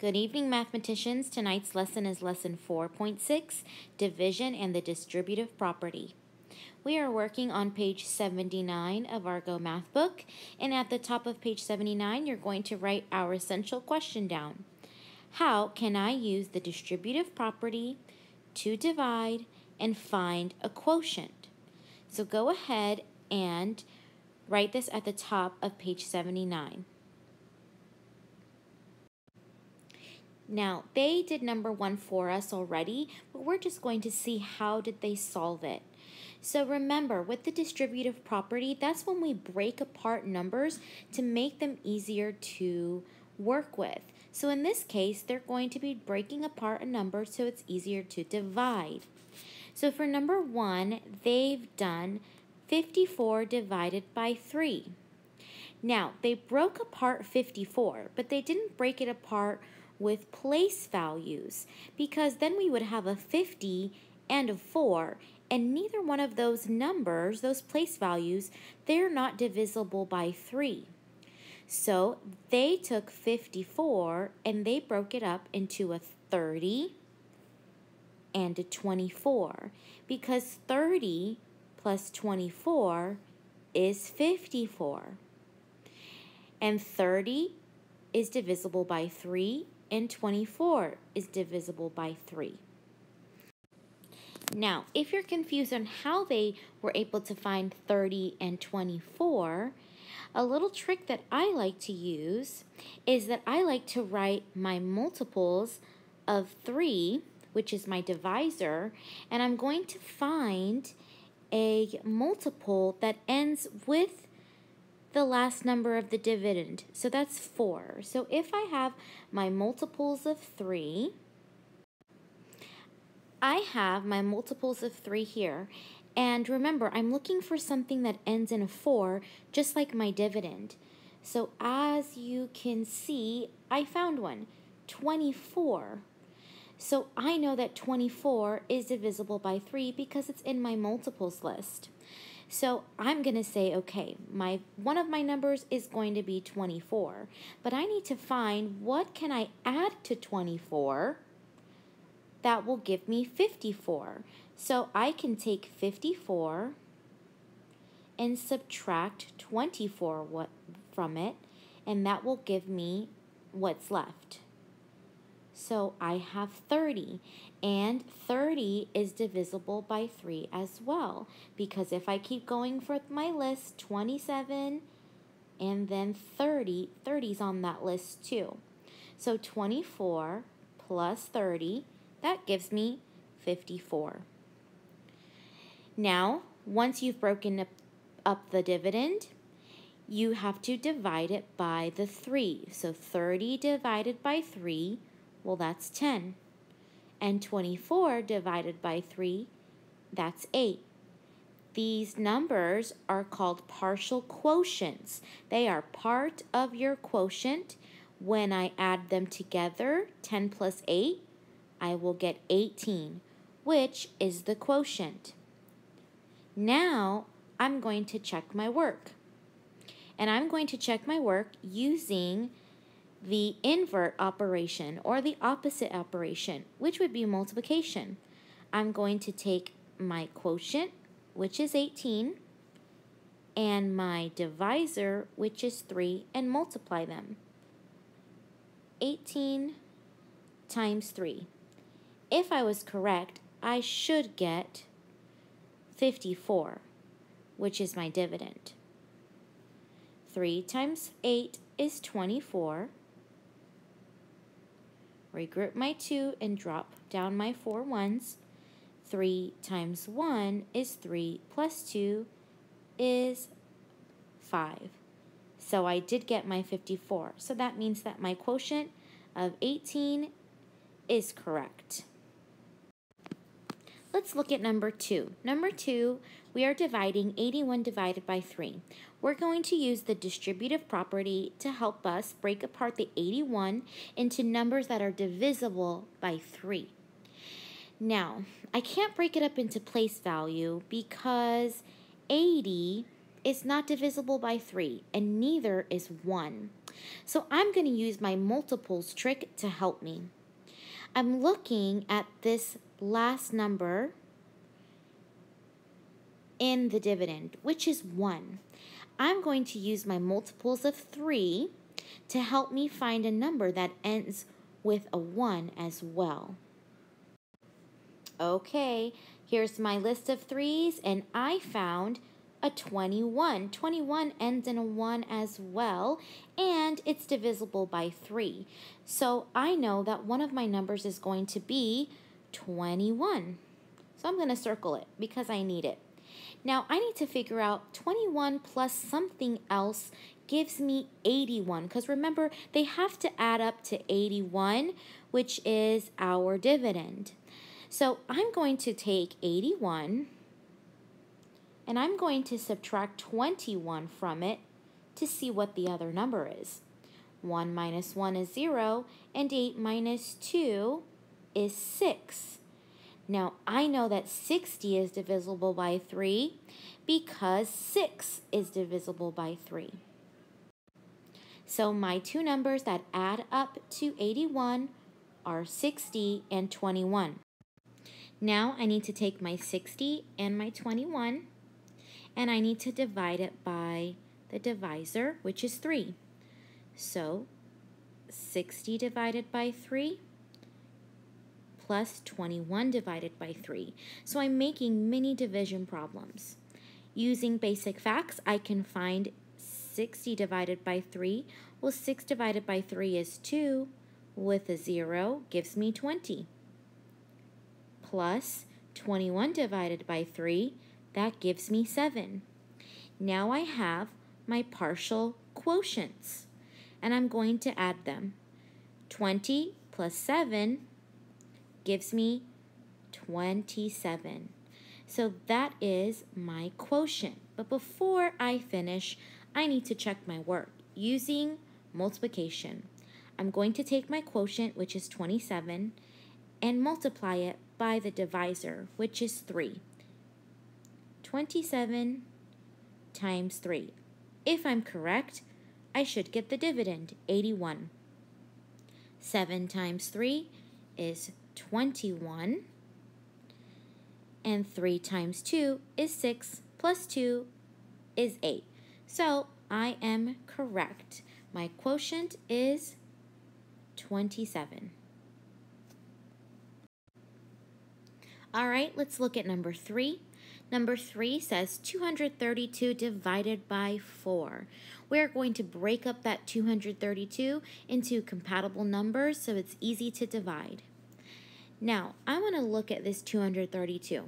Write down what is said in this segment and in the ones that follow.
Good evening, mathematicians. Tonight's lesson is lesson 4.6, Division and the Distributive Property. We are working on page 79 of our Go Math book, and at the top of page 79, you're going to write our essential question down. How can I use the distributive property to divide and find a quotient? So go ahead and write this at the top of page 79. Now, they did number one for us already, but we're just going to see how did they solve it. So remember, with the distributive property, that's when we break apart numbers to make them easier to work with. So in this case, they're going to be breaking apart a number so it's easier to divide. So for number one, they've done 54 divided by 3. Now, they broke apart 54, but they didn't break it apart with place values because then we would have a 50 and a 4 and neither one of those numbers, those place values, they're not divisible by 3. So they took 54 and they broke it up into a 30 and a 24 because 30 plus 24 is 54. And 30 is divisible by 3 and 24 is divisible by 3. Now, if you're confused on how they were able to find 30 and 24, a little trick that I like to use is that I like to write my multiples of 3, which is my divisor, and I'm going to find a multiple that ends with the last number of the dividend. So that's 4. So if I have my multiples of 3, I have my multiples of 3 here. And remember, I'm looking for something that ends in a 4, just like my dividend. So as you can see, I found one, 24. So I know that 24 is divisible by 3 because it's in my multiples list. So I'm going to say, okay, my one of my numbers is going to be 24, but I need to find what can I add to 24 that will give me 54. So I can take 54 and subtract 24 what, from it, and that will give me what's left. So I have 30. And 30 is divisible by 3 as well. Because if I keep going for my list, 27 and then 30, 30 is on that list too. So 24 plus 30, that gives me 54. Now, once you've broken up, up the dividend, you have to divide it by the 3. So 30 divided by 3 well, that's 10. And 24 divided by 3, that's 8. These numbers are called partial quotients. They are part of your quotient. When I add them together, 10 plus 8, I will get 18, which is the quotient. Now, I'm going to check my work. And I'm going to check my work using the invert operation or the opposite operation, which would be multiplication. I'm going to take my quotient, which is 18, and my divisor, which is 3, and multiply them. 18 times 3. If I was correct, I should get 54, which is my dividend. 3 times 8 is 24 regroup my 2 and drop down my four ones. 3 times 1 is 3 plus 2 is 5. So I did get my 54. So that means that my quotient of 18 is correct. Let's look at number 2. Number 2, we are dividing 81 divided by 3. We're going to use the distributive property to help us break apart the 81 into numbers that are divisible by 3. Now, I can't break it up into place value because 80 is not divisible by 3, and neither is 1. So I'm going to use my multiples trick to help me. I'm looking at this last number in the dividend, which is 1. I'm going to use my multiples of 3 to help me find a number that ends with a 1 as well. Okay, here's my list of 3's, and I found a 21. 21 ends in a 1 as well, and it's divisible by 3. So I know that one of my numbers is going to be 21. So I'm going to circle it because I need it. Now I need to figure out 21 plus something else gives me 81 because remember they have to add up to 81 which is our dividend. So I'm going to take 81 and I'm going to subtract 21 from it to see what the other number is. 1 minus 1 is 0, and 8 minus 2 is 6. Now, I know that 60 is divisible by 3 because 6 is divisible by 3. So my two numbers that add up to 81 are 60 and 21. Now I need to take my 60 and my 21 and I need to divide it by the divisor, which is 3. So 60 divided by 3 plus 21 divided by 3. So I'm making mini division problems. Using basic facts, I can find 60 divided by 3. Well, 6 divided by 3 is 2. With a 0 gives me 20. Plus 21 divided by 3 that gives me 7. Now I have my partial quotients, and I'm going to add them. 20 plus 7 gives me 27. So that is my quotient. But before I finish, I need to check my work using multiplication. I'm going to take my quotient, which is 27, and multiply it by the divisor, which is 3. 27 times 3. If I'm correct, I should get the dividend, 81. 7 times 3 is 21. And 3 times 2 is 6, plus 2 is 8. So I am correct. My quotient is 27. All right, let's look at number 3. Number 3 says 232 divided by 4. We're going to break up that 232 into compatible numbers so it's easy to divide. Now, I want to look at this 232.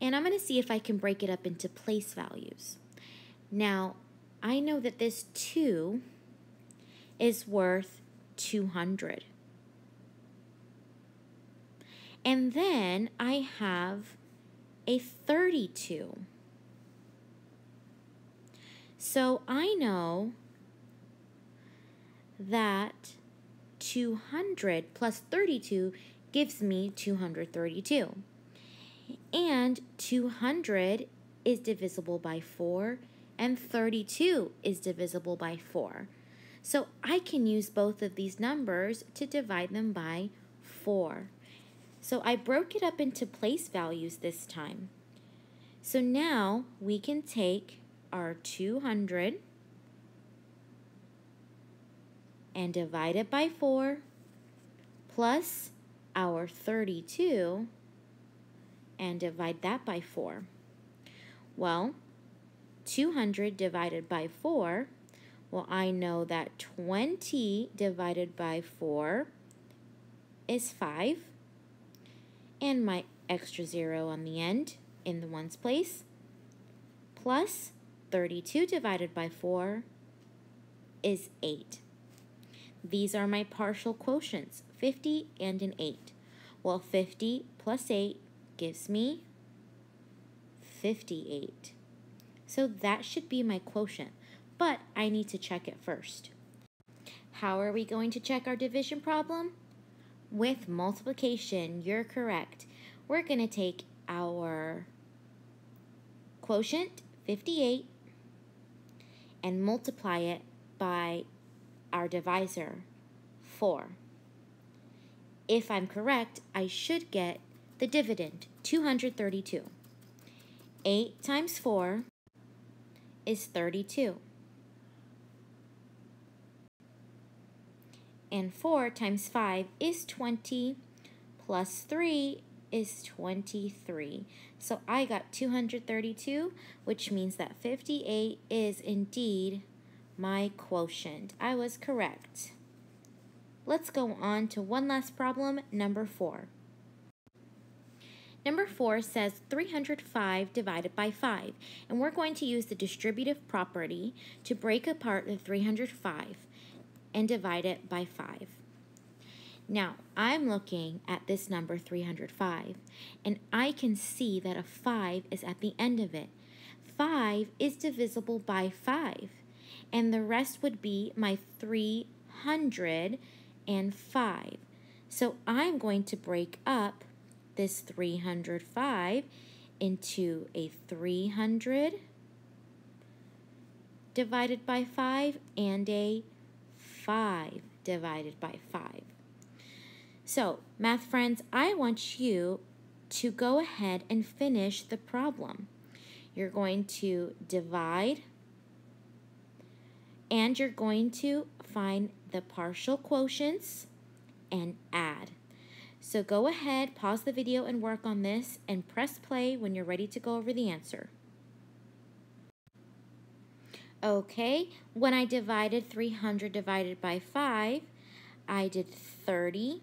And I'm going to see if I can break it up into place values. Now, I know that this 2 is worth 200. And then I have a 32. So I know that 200 plus 32 gives me 232. And 200 is divisible by 4, and 32 is divisible by 4. So I can use both of these numbers to divide them by 4. So I broke it up into place values this time. So now we can take our 200 and divide it by 4 plus our 32 and divide that by 4. Well, 200 divided by 4, well, I know that 20 divided by 4 is 5 and my extra zero on the end in the ones place, plus 32 divided by 4 is 8. These are my partial quotients, 50 and an 8. Well, 50 plus 8 gives me 58. So that should be my quotient, but I need to check it first. How are we going to check our division problem? with multiplication, you're correct. We're going to take our quotient, 58, and multiply it by our divisor, 4. If I'm correct, I should get the dividend, 232. 8 times 4 is 32. And 4 times 5 is 20, plus 3 is 23. So I got 232, which means that 58 is indeed my quotient. I was correct. Let's go on to one last problem, number 4. Number 4 says 305 divided by 5, and we're going to use the distributive property to break apart the 305 and divide it by 5. Now, I'm looking at this number 305, and I can see that a 5 is at the end of it. 5 is divisible by 5, and the rest would be my 305. So I'm going to break up this 305 into a 300 divided by 5 and a 5 divided by 5. So, math friends, I want you to go ahead and finish the problem. You're going to divide and you're going to find the partial quotients and add. So go ahead, pause the video and work on this and press play when you're ready to go over the answer. Okay, when I divided 300 divided by 5, I did 30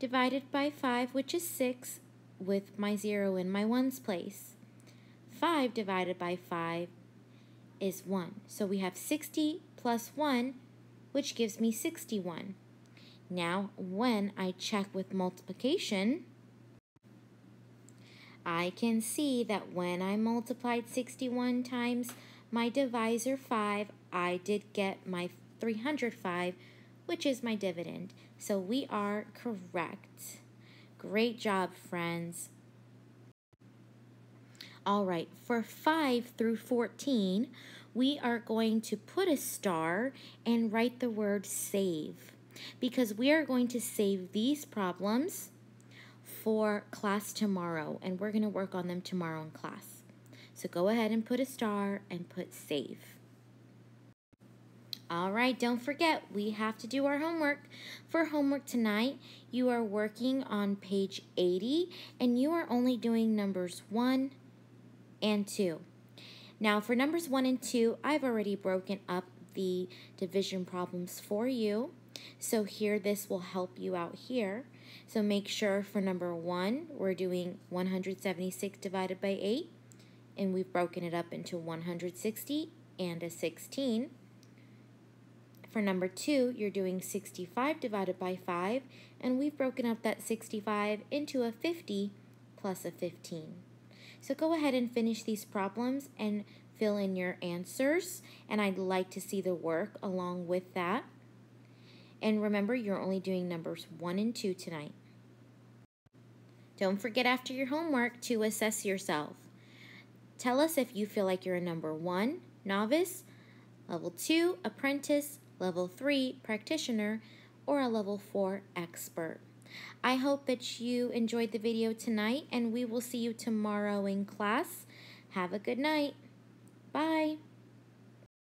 divided by 5, which is 6, with my 0 in my ones place. 5 divided by 5 is 1. So we have 60 plus 1, which gives me 61. Now, when I check with multiplication, I can see that when I multiplied 61 times my divisor 5, I did get my 305, which is my dividend. So we are correct. Great job, friends. All right, for 5 through 14, we are going to put a star and write the word save because we are going to save these problems for class tomorrow and we're going to work on them tomorrow in class. So go ahead and put a star and put save. All right, don't forget, we have to do our homework. For homework tonight, you are working on page 80 and you are only doing numbers 1 and 2. Now, for numbers 1 and 2, I've already broken up the division problems for you. So here, this will help you out here. So make sure for number one, we're doing 176 divided by 8, and we've broken it up into 160 and a 16. For number two, you're doing 65 divided by 5, and we've broken up that 65 into a 50 plus a 15. So go ahead and finish these problems and fill in your answers, and I'd like to see the work along with that. And remember, you're only doing numbers 1 and 2 tonight. Don't forget after your homework to assess yourself. Tell us if you feel like you're a number 1, novice, level 2, apprentice, level 3, practitioner, or a level 4 expert. I hope that you enjoyed the video tonight, and we will see you tomorrow in class. Have a good night. Bye.